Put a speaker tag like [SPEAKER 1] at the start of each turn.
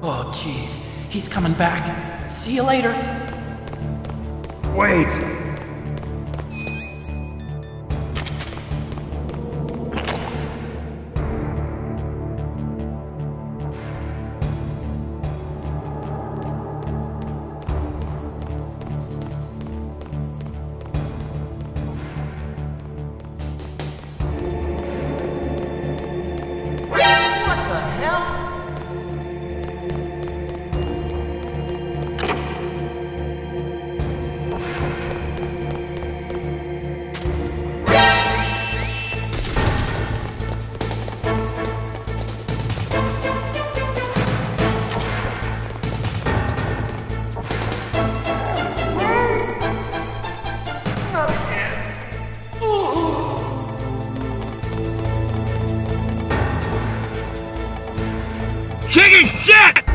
[SPEAKER 1] Oh, jeez. He's coming back. See you later.
[SPEAKER 2] Wait! Chicken shit!